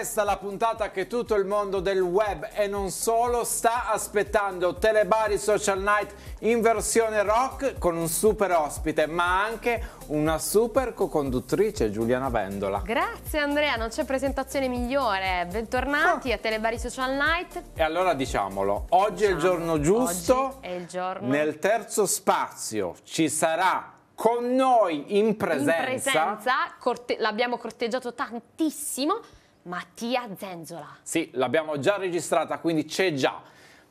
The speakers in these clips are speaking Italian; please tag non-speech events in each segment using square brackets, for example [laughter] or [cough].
Questa la puntata che tutto il mondo del web e non solo sta aspettando Telebari Social Night in versione rock con un super ospite, ma anche una super co-conduttrice, Giuliana Vendola. Grazie Andrea, non c'è presentazione migliore. Bentornati oh. a Telebari Social Night. E allora diciamolo, oggi diciamo, è il diciamo, giorno giusto. È il giorno. Nel terzo spazio ci sarà con noi in presenza. In presenza, corte- l'abbiamo corteggiato tantissimo Mattia Zenzola. Sì, l'abbiamo già registrata, quindi c'è già.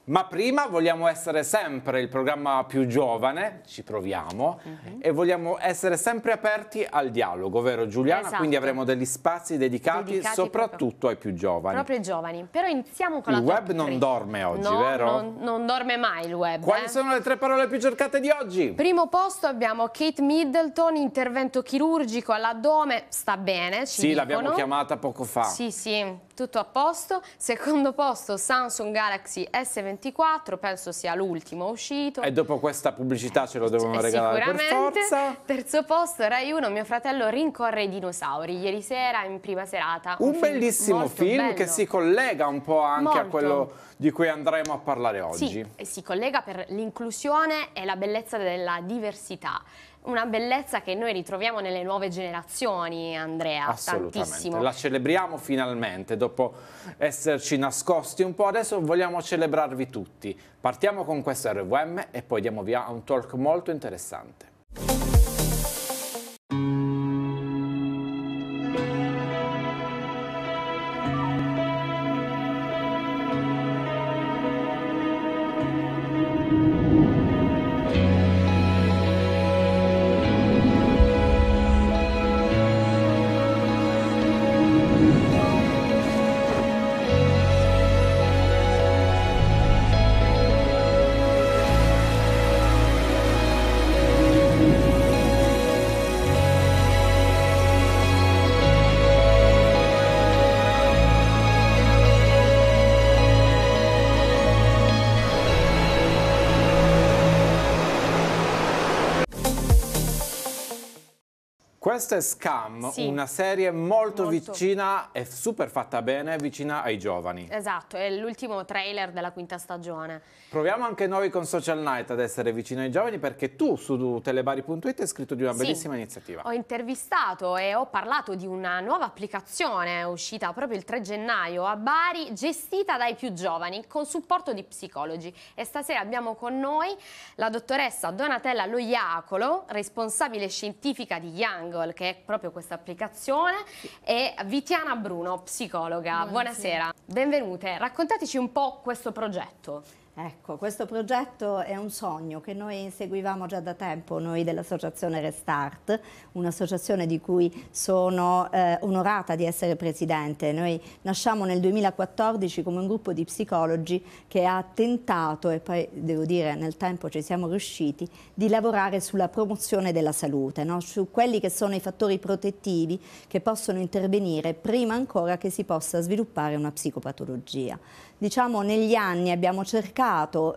Ma prima vogliamo essere sempre il programma più giovane, ci proviamo, uh mhm. -huh. e vogliamo essere sempre aperti al dialogo, vero Giuliana? Esatto. Quindi avremo degli spazi dedicati, dedicati soprattutto proprio, ai più giovani. Proprio ai giovani. Però iniziamo con il la Il web non dorme oggi, no, vero? Non, non, dorme mai il web. Quali eh? sono le tre parole più cercate di oggi? Primo posto abbiamo Kate Middleton, intervento chirurgico all'addome, sta bene, ci Sì, l'abbiamo chiamata poco fa. Sì, sì, tutto a posto. Secondo posto Samsung Galaxy S20 24, penso sia l'ultimo uscito. E dopo questa pubblicità ce lo devono regalare per forza. Terzo posto, Rai 1, mio fratello rincorre i dinosauri, ieri sera in prima serata. Un, un bellissimo film, film che si collega un po' anche molto. a quello di cui andremo a parlare oggi. Sì, si collega per l'inclusione e la bellezza della diversità una bellezza che noi ritroviamo nelle nuove generazioni, Andrea, Assolutamente. tantissimo. La celebriamo finalmente, dopo esserci nascosti un po', adesso vogliamo celebrarvi tutti. Partiamo con questo RVM e poi diamo via a un talk molto interessante. Questa è Scam, sì. una serie molto, molto, vicina e super fatta bene, vicina ai giovani. Esatto, è l'ultimo trailer della quinta stagione. Proviamo anche noi con Social Night ad essere vicino ai giovani perché tu su telebari.it hai scritto di una sì. bellissima iniziativa. Ho intervistato e ho parlato di una nuova applicazione uscita proprio il 3 gennaio a Bari, gestita dai più giovani con supporto di psicologi. E stasera abbiamo con noi la dottoressa Donatella Loiacolo, responsabile scientifica di Young Google, che è proprio questa applicazione, e Vitiana Bruno, psicologa. Buonasera. Buonasera. Benvenute. Raccontateci un po' questo progetto. Ecco, questo progetto è un sogno che noi inseguivamo già da tempo, noi dell'associazione Restart, un'associazione di cui sono eh, onorata di essere presidente. Noi nasciamo nel 2014 come un gruppo di psicologi che ha tentato, e poi devo dire nel tempo ci siamo riusciti, di lavorare sulla promozione della salute, no? su quelli che sono i fattori protettivi che possono intervenire prima ancora che si possa sviluppare una psicopatologia diciamo negli anni abbiamo cercato,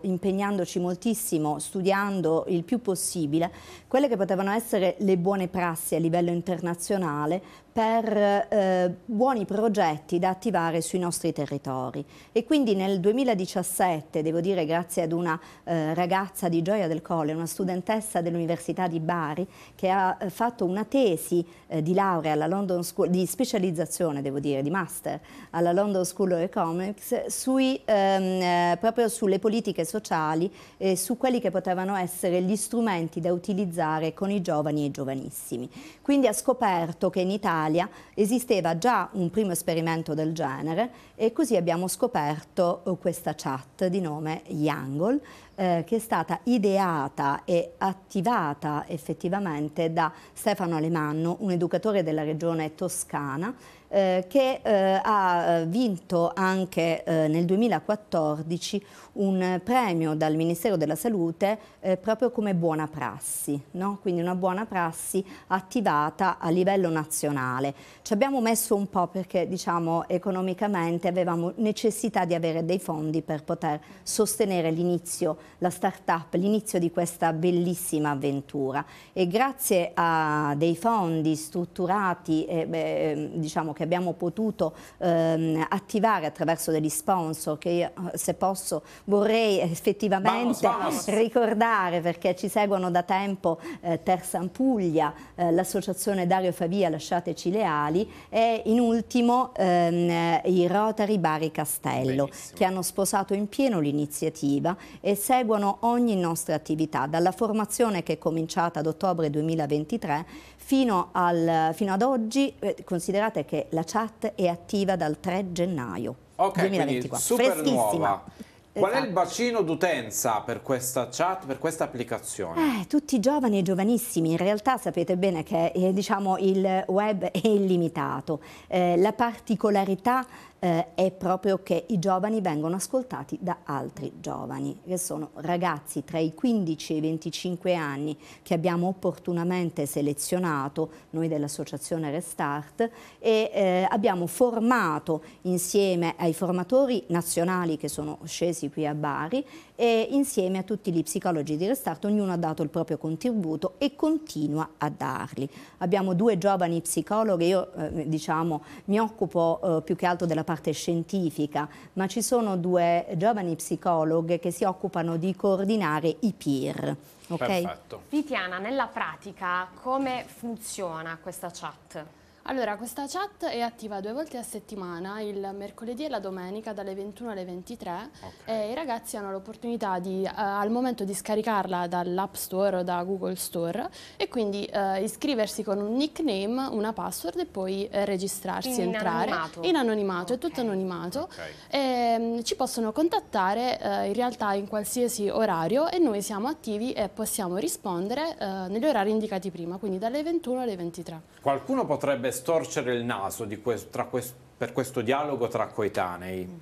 impegnandoci moltissimo, studiando il più possibile, quelle che potevano essere le buone prassi a livello internazionale per eh, buoni progetti da attivare sui nostri territori e quindi nel 2017, devo dire grazie ad una eh, ragazza di Gioia del Colle, una studentessa dell'Università di Bari che ha eh, fatto una tesi eh, di laurea alla London School, di specializzazione devo dire, di master alla London School of Economics sui, ehm, eh, proprio sulle politiche sociali e su quelli che potevano essere gli strumenti da utilizzare con i giovani e i giovanissimi. Quindi ha scoperto che in Italia Italia esisteva già un primo esperimento del genere e così abbiamo scoperto eh, questa chat di nome Yangle eh, che è stata ideata e attivata effettivamente da Stefano Alemanno, un educatore della regione toscana eh, che eh, ha vinto anche eh, nel 2014 un premio dal Ministero della Salute eh, proprio come buona prassi, no? quindi una buona prassi attivata a livello nazionale. Ci abbiamo messo un po' perché diciamo economicamente avevamo necessità di avere dei fondi per poter sostenere l'inizio la start-up, l'inizio di questa bellissima avventura e grazie a dei fondi strutturati eh, beh, diciamo che abbiamo potuto ehm, attivare attraverso degli sponsor che io, se posso vorrei effettivamente vamos, vamos. ricordare perché ci seguono da tempo eh, Tersan Puglia, eh, l'associazione Dario Favia Lasciateci le ali e in ultimo ehm, i Rotary Bari Castello Benissimo. che hanno sposato in pieno l'iniziativa e seguono ogni nostra attività, dalla formazione che è cominciata ad ottobre 2023 fino, al, fino ad oggi, eh, considerate che la chat è attiva dal 3 gennaio Ok, 2024. super nuova. Qual esatto. è il esatto. bacino d'utenza per questa chat, per questa applicazione? Eh, tutti giovani e giovanissimi, in realtà sapete bene che eh, diciamo, il web è illimitato. Eh, la particolarità eh, è proprio che i giovani vengono ascoltati da altri giovani, che sono ragazzi tra i 15 e i 25 anni che abbiamo opportunamente selezionato noi dell'associazione Restart e eh, abbiamo formato insieme ai formatori nazionali che sono scesi qui a Bari e insieme a tutti gli psicologi di Restart ognuno ha dato il proprio contributo e continua a darli. Abbiamo due giovani psicologhe, io eh, diciamo mi occupo eh, più che altro della parte scientifica, ma ci sono due giovani psicologhe che si occupano di coordinare i peer. Okay? Perfetto. Vitiana, nella pratica come funziona questa chat? Allora, questa chat è attiva due volte a settimana, il mercoledì e la domenica dalle 21 alle 23 okay. e i ragazzi hanno l'opportunità di, uh, al momento di scaricarla dall'App Store o da Google Store e quindi uh, iscriversi con un nickname, una password e poi uh, registrarsi, in entrare. Anonimato. In anonimato. Okay. è tutto anonimato. Okay. E, um, ci possono contattare in realtà in qualsiasi orario e noi siamo attivi e possiamo rispondere negli orari indicati prima, quindi dalle 21 alle 23. Qualcuno potrebbe storcere il naso questo, questo, per questo dialogo tra coetanei.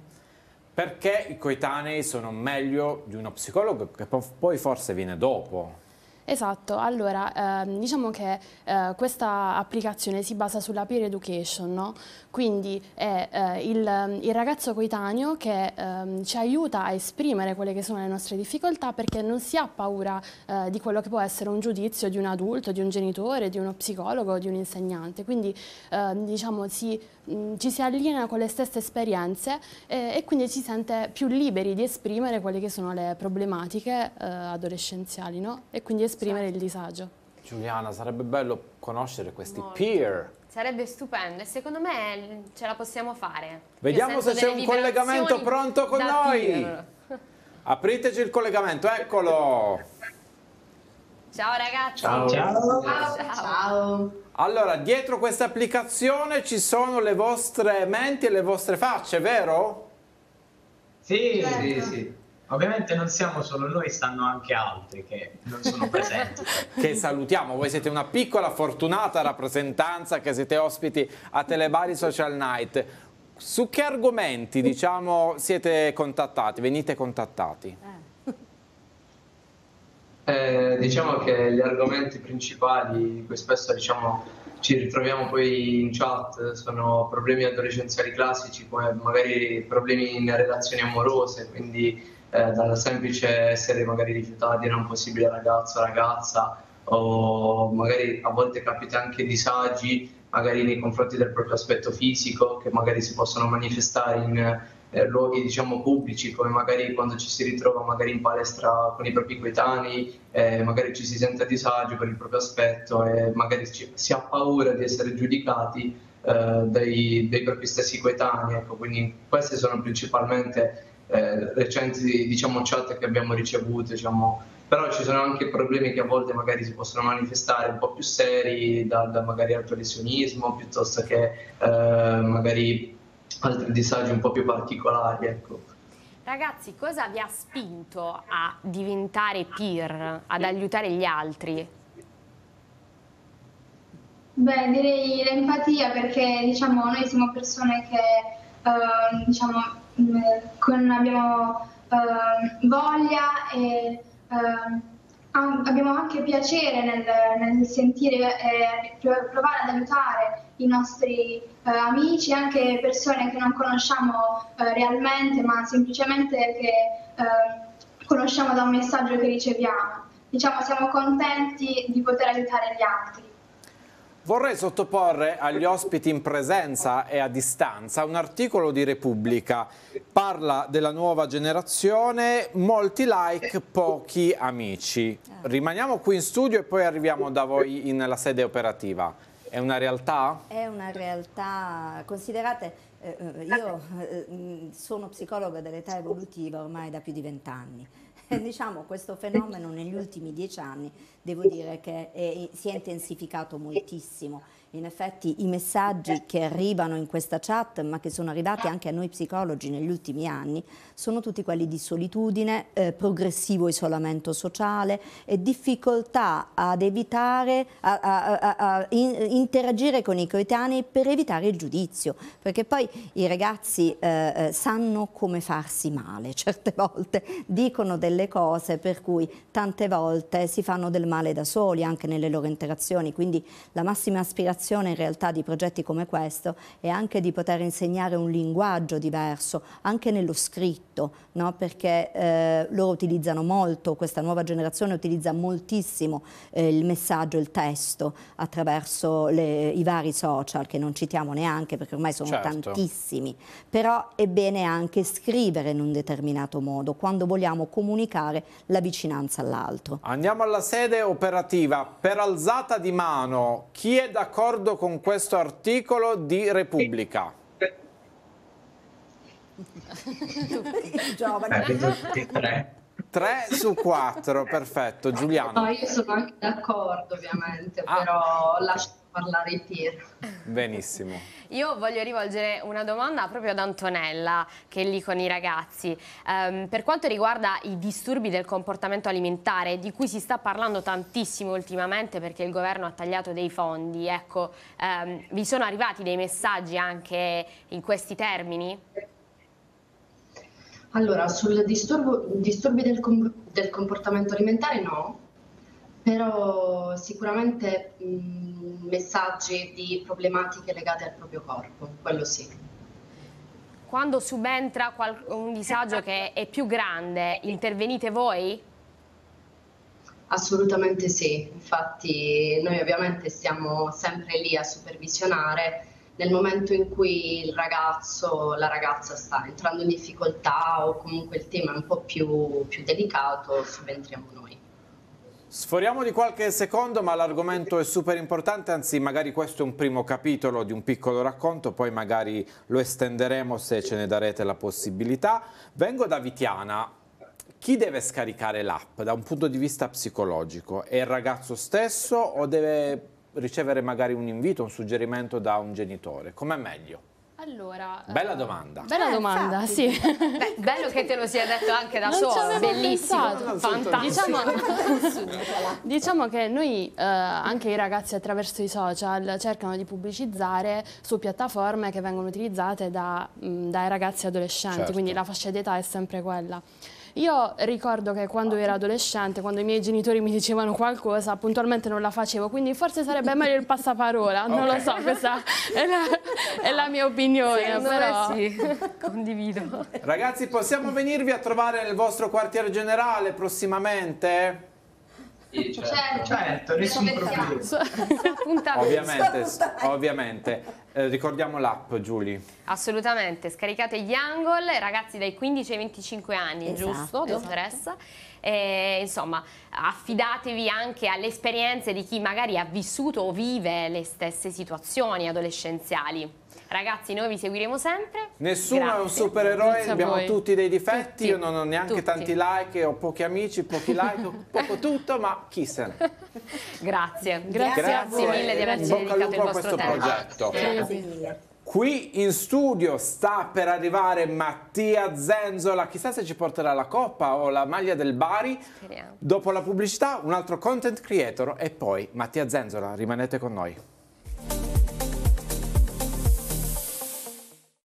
Perché i coetanei sono meglio di uno psicologo che poi forse viene dopo? Esatto, allora ehm, diciamo che eh, questa applicazione si basa sulla peer education, no? quindi è eh, il, il, ragazzo coetaneo che ehm, ci aiuta a esprimere quelle che sono le nostre difficoltà perché non si ha paura eh, di quello che può essere un giudizio di un adulto, di un genitore, di uno psicologo, di un insegnante, quindi ehm, diciamo si Mm, ci si allinea con le stesse esperienze eh, e quindi si sente più liberi di esprimere quelle che sono le problematiche eh, adolescenziali no? e quindi esprimere certo. il disagio. Giuliana, sarebbe bello conoscere questi Molto. peer. Sarebbe stupendo e secondo me ce la possiamo fare. Vediamo se c'è un collegamento pronto con noi. Peer. [laughs] Apriteci il collegamento, eccolo. Ciao ragazzi. Ciao. Ciao. Ciao. Ciao. Allora, dietro questa applicazione ci sono le vostre menti e le vostre facce, vero? Sì, certo. sì, sì. Ovviamente non siamo solo noi, stanno anche altri che non sono presenti. [laughs] che salutiamo, voi siete una piccola fortunata rappresentanza che siete ospiti a Telebari Social Night. Su che argomenti, diciamo, siete contattati, venite contattati? Eh. Diciamo che gli argomenti principali di cui spesso diciamo, ci ritroviamo poi in chat sono problemi adolescenziali classici come magari problemi in relazioni amorose, quindi eh, dal semplice essere magari rifiutati da un possibile ragazzo o ragazza o magari a volte capita anche disagi magari nei confronti del proprio aspetto fisico che magari si possono manifestare in eh, luoghi diciamo, pubblici come magari quando ci si ritrova magari in palestra con i propri coetanei, eh, magari ci si sente a disagio per il proprio aspetto e magari ci, si ha paura di essere giudicati eh, dai, dai, propri stessi coetanei. Ecco, quindi queste sono principalmente eh, recenti diciamo, chat che abbiamo ricevuto. Diciamo, però ci sono anche problemi che a volte magari si possono manifestare un po' più seri, da, da magari autolesionismo piuttosto che eh, magari altri disagi un po' più particolari. Ecco. Ragazzi, cosa vi ha spinto a diventare peer, ad aiutare gli altri? Beh, direi l'empatia perché diciamo, noi siamo persone che eh, diciamo, con, abbiamo eh, voglia e eh, abbiamo anche piacere nel, nel sentire e provare ad aiutare i nostri eh, amici, anche persone che non conosciamo eh, realmente, ma semplicemente che eh, conosciamo da un messaggio che riceviamo. Diciamo, siamo contenti di poter aiutare gli altri. Vorrei sottoporre agli ospiti in presenza e a distanza un articolo di Repubblica. Parla della nuova generazione, molti like, pochi amici. Rimaniamo qui in studio e poi arriviamo da voi nella sede operativa. È una realtà? È una realtà, considerate, eh, eh io eh, sono psicologa dell'età evolutiva ormai da più di vent'anni. [laughs] Diciamo, questo fenomeno negli ultimi dieci anni devo dire che è, si è intensificato moltissimo in effetti i messaggi che arrivano in questa chat, ma che sono arrivati anche a noi psicologi negli ultimi anni, sono tutti quelli di solitudine, eh, progressivo isolamento sociale e difficoltà ad evitare, a, a, a, in, interagire con i coetanei per evitare il giudizio, perché poi i ragazzi eh, eh sanno come farsi male, certe volte dicono delle cose per cui tante volte si fanno del male da soli anche nelle loro interazioni, quindi la massima aspirazione in realtà di progetti come questo è anche di poter insegnare un linguaggio diverso, anche nello scritto, no? perché eh, loro utilizzano molto, questa nuova generazione utilizza moltissimo eh, il messaggio, il testo attraverso le, i vari social che non citiamo neanche perché ormai sono certo. tantissimi, però è bene anche scrivere in un determinato modo quando vogliamo comunicare la vicinanza all'altro. Andiamo alla sede operativa, per alzata di mano, chi è d'accordo d'accordo con questo articolo di Repubblica? Giovane. tre. 3 su 4, perfetto. Giuliano. No, io sono anche d'accordo ovviamente, ah. però lascio parlare peer. Benissimo. [laughs] Io voglio rivolgere una domanda proprio ad Antonella, che è lì con i ragazzi. Um, per quanto riguarda i disturbi del comportamento alimentare, di cui si sta parlando tantissimo ultimamente perché il governo ha tagliato dei fondi, ecco, um, vi sono arrivati dei messaggi anche in questi termini? Allora, sul disturbo, disturbi del, com del comportamento alimentare no, però sicuramente mh, messaggi di problematiche legate al proprio corpo, quello sì. Quando subentra un disagio che è più grande, intervenite voi? Assolutamente sì, infatti noi ovviamente stiamo sempre lì a supervisionare nel momento in cui il ragazzo o la ragazza sta entrando in difficoltà o comunque il tema è un po' più, più delicato, subentriamo noi. Sforiamo di qualche secondo, ma l'argomento è super importante, anzi magari questo è un primo capitolo di un piccolo racconto, poi magari lo estenderemo se ce ne darete la possibilità. Vengo da Vitiana. Chi deve scaricare l'app da un punto di vista psicologico? È il ragazzo stesso o deve ricevere magari un invito, un suggerimento da un genitore? Com'è meglio? Allora, bella domanda. Bella eh, domanda, infatti. sì. Beh, [laughs] bello che te lo sia detto anche da solo, bellissimo, fantastico. Diciamo, diciamo, che noi, eh, anche i ragazzi attraverso i social, cercano di pubblicizzare su piattaforme che vengono utilizzate da, mh, dai ragazzi adolescenti, certo. quindi la fascia d'età è sempre quella. Io ricordo che quando ero adolescente, quando i miei genitori mi dicevano qualcosa, puntualmente non la facevo, quindi forse sarebbe meglio il passaparola, okay. non lo so, questa è la, è la mia opinione. Secondo però... sì, [laughs] condivido. Ragazzi, possiamo venirvi a trovare nel vostro quartiere generale prossimamente? Sì, certo, certo, certo nessun problema. ovviamente, ovviamente. Eh, ricordiamo l'app, Giulia. Assolutamente, scaricate Youngle, ragazzi dai 15 ai 25 anni, esatto, giusto, dottoressa? E, insomma, affidatevi anche alle esperienze di chi magari ha vissuto o vive le stesse situazioni adolescenziali. Ragazzi, noi vi seguiremo sempre. Nessuno Grazie. è un supereroe, abbiamo tutti dei difetti. Tutti. Io non ho neanche tutti. tanti like, ho pochi amici, pochi like, ho [laughs] poco tutto, ma chi se ne. Grazie. Grazie, Grazie mille di averci dedicato il vostro tempo. progetto. Grazie Qui in studio sta per arrivare Mattia Zenzola, chissà se ci porterà la coppa o la maglia del Bari. Speriamo. Dopo la pubblicità un altro content creator e poi Mattia Zenzola, rimanete con noi.